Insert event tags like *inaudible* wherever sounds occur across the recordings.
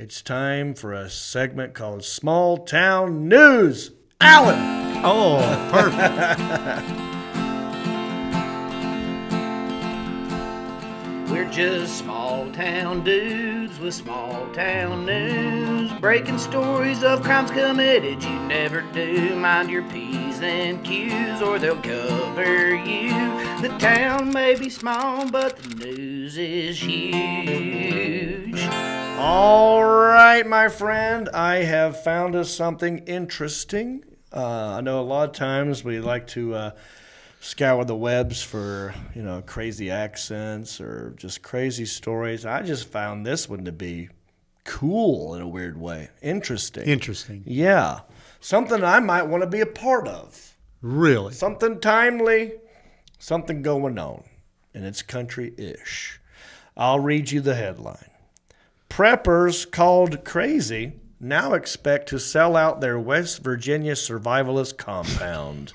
It's time for a segment called Small Town News. Alan! Oh, perfect. *laughs* We're just small town dudes with small town news. Breaking stories of crimes committed you never do. Mind your P's and Q's or they'll cover you. The town may be small, but the news is huge. All right, my friend, I have found us something interesting. Uh, I know a lot of times we like to uh, scour the webs for you know crazy accents or just crazy stories. I just found this one to be cool in a weird way, interesting. Interesting. yeah, something I might want to be a part of. Really? Something timely, something going on, and it's country ish. I'll read you the headline. Preppers called crazy now expect to sell out their West Virginia survivalist compound.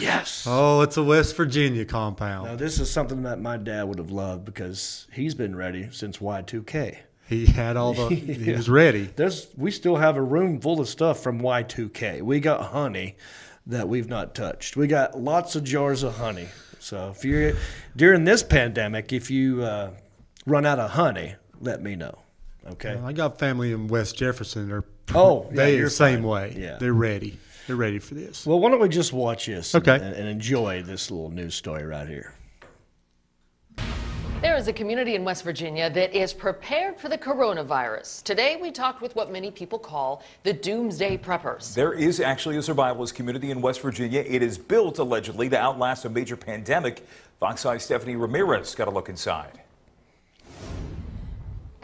yes. Oh, it's a West Virginia compound. Now, this is something that my dad would have loved because he's been ready since Y2K. He had all the. *laughs* He was ready. There's, we still have a room full of stuff from Y2K. We got honey that we've not touched. We got lots of jars of honey. So if you're during this pandemic, if you uh, run out of honey, let me know. Okay. Uh, I got family in West Jefferson. They're Oh, yeah, *laughs* they you're the same fine. way. Yeah. They're ready. They're ready for this. Well, why don't we just watch this Okay. and, and enjoy this little news story right here? There is a community in West Virginia that is prepared for the coronavirus. Today, we talked with what many people call the doomsday preppers. There is actually a survivalist community in West Virginia. It is built allegedly to outlast a major pandemic. Fox 5's Stephanie Ramirez got a look inside.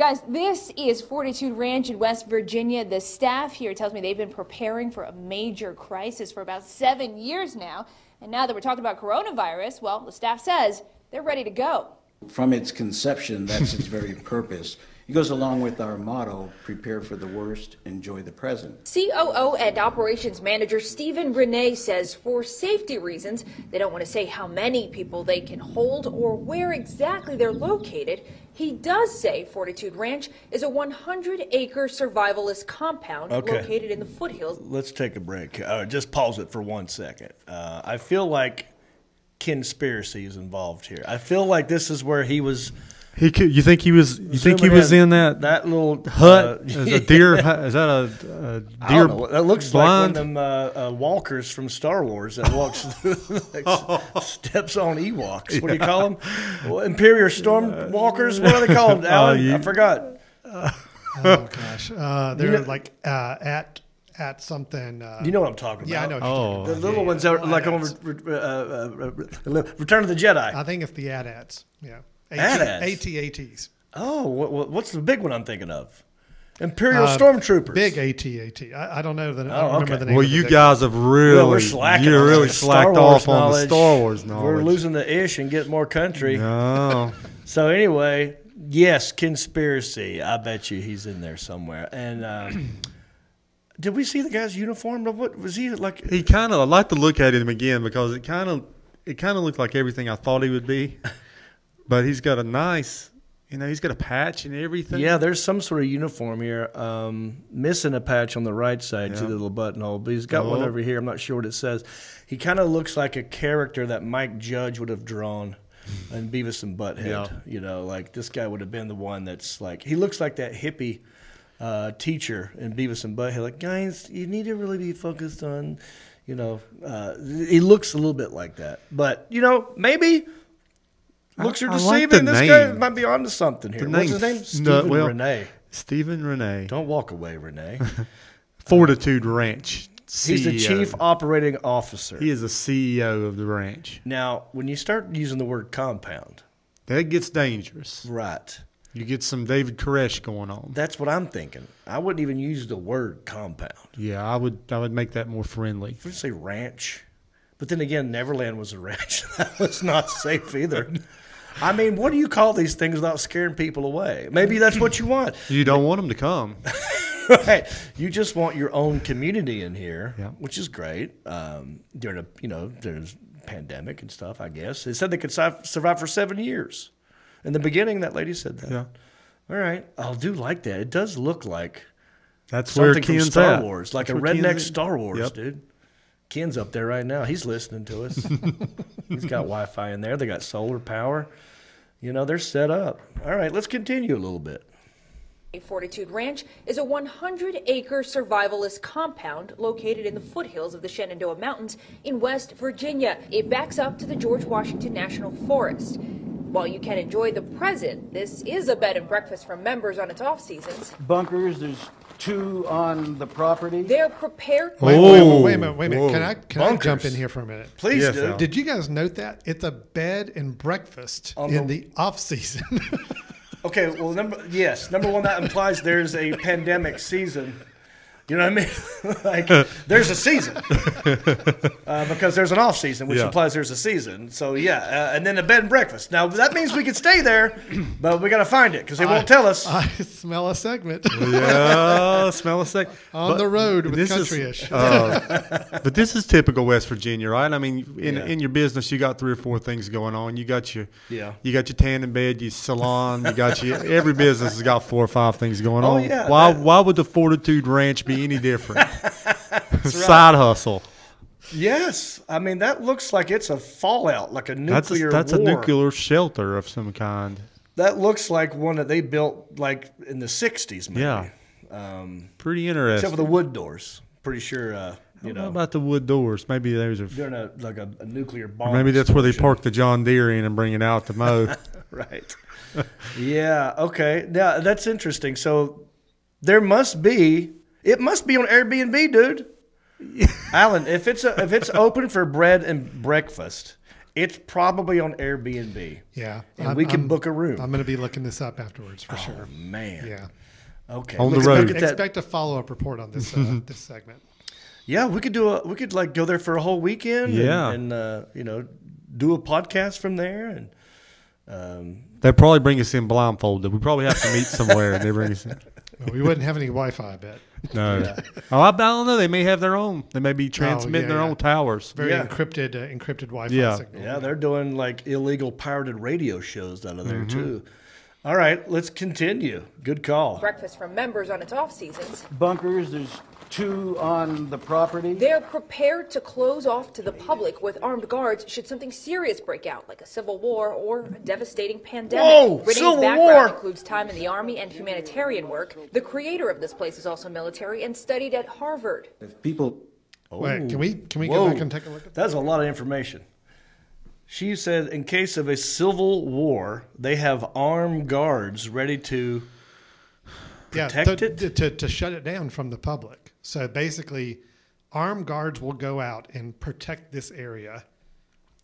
Guys, this is Fortitude Ranch in West Virginia. The staff here tells me they've been preparing for a major crisis for about seven years now. And now that we're talking about coronavirus, well, the staff says they're ready to go. From its conception, that's its very purpose. It goes along with our motto prepare for the worst, enjoy the present. COO and operations manager Stephen Renee says for safety reasons, they don't want to say how many people they can hold or where exactly they're located. He does say Fortitude Ranch is a 100 acre survivalist compound Okay. located in the foothills Let's take a break. Uh, just pause it for one second. Uh, I feel like conspiracy is involved here. I feel like this is where he was. He could, you think he was? You think he zooming was in that, that little hut? uh, Is *laughs* a deer? Is that a, a I deer? don't know. That looks blind? like one of them uh, uh, walkers from Star Wars that walks *laughs* through, like, *laughs* steps on Ewoks. What do you call them? Well, Imperial Storm Walkers. What are they called? Alan? Uh, you- I forgot. Oh gosh, uh, they're know- like uh, at at something. Uh, You know what I'm talking about. Yeah, I know. What Oh. you're The talking little about. ones that are like on AT-ATs. Re- uh, uh, uh, Return of the Jedi. I think it's the AT-ATs. Yeah. AT-ATs? AT-ATs. Oh, what, what, what's the big one I'm thinking of? Imperial Uh, Stormtroopers. Big AT-AT. I, I don't know the. I Oh, don't remember okay. the name. Well, of you big guys have really, Well, we're you on really slacked Wars off on the. Star Wars knowledge. We're losing the ish and getting more country. No, *laughs* So anyway, yes, conspiracy. I bet you he's in there somewhere. And uh, *clears throat* did we see the guy's uniform? What was he like? he kind of. I like to look at him again because it kind of, it kind of looked like everything I thought he would be, *laughs* but he's got a nice, you know, he's got a patch and everything. Yeah, there's some sort of uniform here. Um, missing a patch on the right side to the little buttonhole, but he's got one Oh. over here. I'm not sure what it says. He kind of looks like a character that Mike Judge would have drawn in Beavis and Butthead. Yeah. You know, like this guy would have been the one that's like he looks like that hippie uh, teacher in Beavis and Butthead. Like guys, you need to really be focused on. You know, uh, he looks a little bit like that, but you know, maybe looks are I like deceiving. the this guy might be onto something here. The What's his name- name? no, Stephen well- Renee. Stephen Renee, Don't walk away, Renee. *laughs* Fortitude Ranch. He's the chief operating officer. He is the CEO of the ranch. now, when you start using the word compound, That gets dangerous. right? You get some David Koresh going on. That's what I'm thinking. I wouldn't even use the word compound. Yeah, I would. I would make that more friendly. I would say ranch, but then again, Neverland was a ranch. *laughs* that was not safe either. I mean, what do you call these things without scaring people away? Maybe that's what you want. *clears throat* You don't want them to come. *laughs* right. You just want your own community in here, Yeah. which is great. Um, during a you know there's pandemic and stuff. I guess they said they could survive for seven years. In the beginning, that lady said that. Yeah. All right, I'll do like that. It does look like That's where something from Star at. Wars, like That's a where redneck. Star Wars, Yep. dude. Ken's up there right now. He's listening to us. *laughs* He's got Wi-Fi in there. They got solar power. You know, they're set up. All right, let's continue a little bit. Fortitude Ranch is a 100 acre survivalist compound located in the foothills of the Shenandoah Mountains in West Virginia. It backs up to the George Washington National Forest. While you can enjoy the present, this is a bed and breakfast for members on its off seasons. Bunkers, there's two on the property. They're prepared. Wait, wait, wait a minute. Wait a minute. Can. I can I jump Bunkers. in here for a minute? Please Yes, do. Al. Did you guys note that it's a bed and breakfast On in the- the off season? *laughs* Okay, well, number yes, number one that implies there's a pandemic season. You know what I mean? *laughs* like there's a season *laughs* uh, because there's an off season, which Yeah. implies there's a season. So yeah, uh, and then a bed and breakfast. Now that means we could stay there, *clears throat* but we got to find it because they won't tell us. I smell a segment *laughs* yeah, smell a sec. on But the road with this is- country-ish. uh, but this is typical West Virginia, right? I mean, in Yeah. in your business, you got three or four things going on. You got your Yeah. you got your tanning bed, your salon. You got your every business has got four or five things going Oh, on. yeah, why that- why would the Fortitude Ranch be any different? *laughs* Side hustle. yes, I mean that looks like it's a fallout, like a That's a, nuclear that's a nuclear shelter of some kind. That looks like one that they built like in the '60s, maybe. Yeah. Um, Pretty interesting. except for the wood doors. Pretty sure, uh, you How know, about the wood doors? Maybe those are. during a like a, a nuclear bomb. Maybe that's where they explosion. park the John Deere in and bring it out to mow. *laughs* Right. *laughs* yeah. Okay. Now that's interesting. So there must be. It must be on Airbnb, dude. *laughs* Alan, if it's a, if it's open for bread and breakfast, it's probably on Airbnb. yeah, And I'm- we can I'm- book a room. I'm going to be looking this up afterwards for Oh sure. man. Yeah, Okay. On the road. that. expect a follow up report on this uh, *laughs* this segment. Yeah, we could do a. We could like go there for a whole weekend. Yeah. And, and uh, you know, do a podcast from there and. Um, They'll probably bring us in blindfolded. We probably have to meet somewhere and they bring us in. *laughs* Well, we wouldn't have any Wi-Fi, I bet. *laughs* No. Oh, I, I don't know. They may have their own. They may be transmitting their yeah. own towers. Very Yeah. encrypted, uh, encrypted Wi-Fi Yeah. signal. Yeah, they're doing like illegal pirated radio shows out of there Mm-hmm. too. All right, let's continue. Good call. Breakfast for members on its off seasons. Bunkers, there's two on the property. They're prepared to close off to the public with armed guards should something serious break out, like a civil war or a devastating pandemic. Whoa, Renee's Civil background War. includes time in the army and humanitarian work. The creator of this place is also military and studied at Harvard. If people oh. Wait, can we can we Whoa. go back and take a look at that? That's a lot of information. She said, in case of a civil war, they have armed guards ready to. protect to, it? To, to, to shut it down from the public. So basically, armed guards will go out and protect this area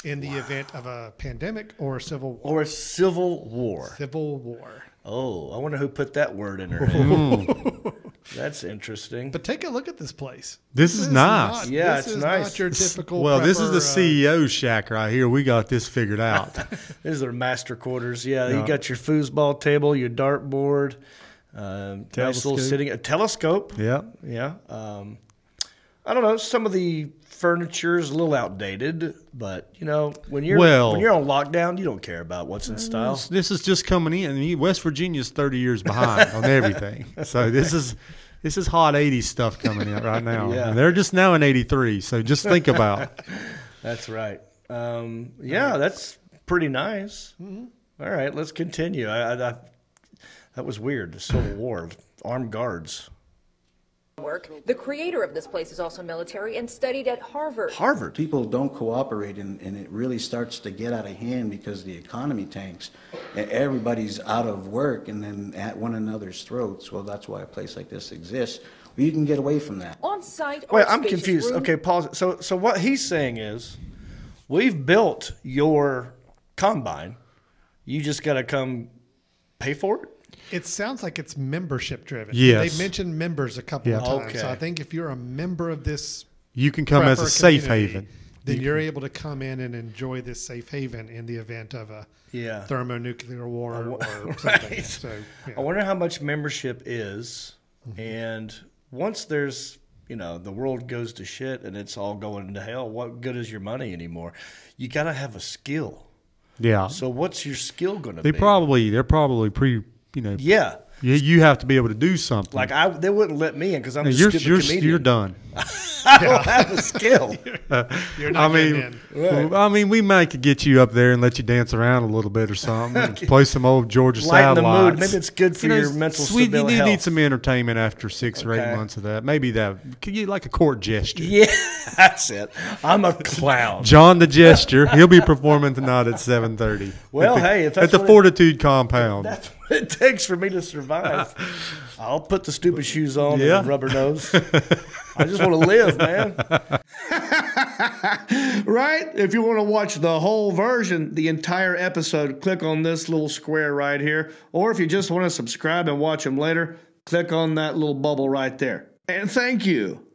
in the event of a pandemic or a civil war. Or a civil war. Civil war. Oh, I wonder who put that word in her *laughs* head. Hmm. That's interesting. But take a look at this place. This is nice. Not, Yeah, this it's is nice. Not your typical. Well, this is prepper, the uh, CEO shack right here. We got this figured *laughs* out. This is their master quarters. Yeah, Yeah. you got your foosball table, your dartboard, um, nice little Telescope. sitting a telescope. yeah. Yeah. Um, I don't know. Some of the furniture is a little outdated, but you know, when you're Well- when you're on lockdown, you don't care about what's in style. This, this is just coming in. West Virginia's 30 years behind on everything. *laughs* So this is this is hot 80s stuff coming in right now. Yeah. And they're just now in 83. So just think about. *laughs* That's right. Um, yeah, that's pretty nice. All right, let's continue. I, I, I, that was weird. The Civil War, armed guards, Work. The creator of this place is also military and studied at Harvard. Harvard. people don't cooperate and, and it really starts to get out of hand because the economy tanks. Everybody's out of work and then at one another's throats. Well, that's why a place like this exists. Where you can get away from that. On site, Wait, I'm confused. room- Okay, pause. So, so what he's saying is, we've built your combine. You just got to come pay for it. It sounds like it's membership driven. Yes. They mentioned members a couple Yeah. of times. So I think if you're a member of this You can come as a safe haven. then you're able to come in and enjoy this safe haven in the event of a Yeah. thermonuclear war or *laughs* something. Right. So, yeah. I wonder how much membership is, mm-hmm. and once there's you know the world goes to shit and it's all going to hell, what good is your money anymore? You got to have a skill. Yeah. So what's your skill going to be They probably they're probably pre you know, Yeah. you, you have to be able to do something. Like I, they wouldn't let me in because I'm Now, a you're stupid you're comedian. you're done. *laughs* I don't have a skill. *laughs* You're I not mean, getting in. well, I mean, we might could get you up there and let you dance around a little bit or *laughs* something. Play some old Georgia Lighten the satellites. mood. Maybe it's good for You know, your mental sweet, stability. You need, need some entertainment after six or eight months of that. Maybe that could you like a court gesture. Yeah, that's it. I'm a clown. Jon the Gesture. He'll be performing tonight at seven thirty. Well, at the, hey, if that's at the what it- Fortitude Compound. *laughs* It takes for me to survive. *laughs* I'll put the stupid shoes on Yeah. and rubber nose. I just want to live, man. *laughs* right? If you want to watch the whole version, the entire episode, click on this little square right here. Or if you just want to subscribe and watch them later, click on that little bubble right there. And thank you.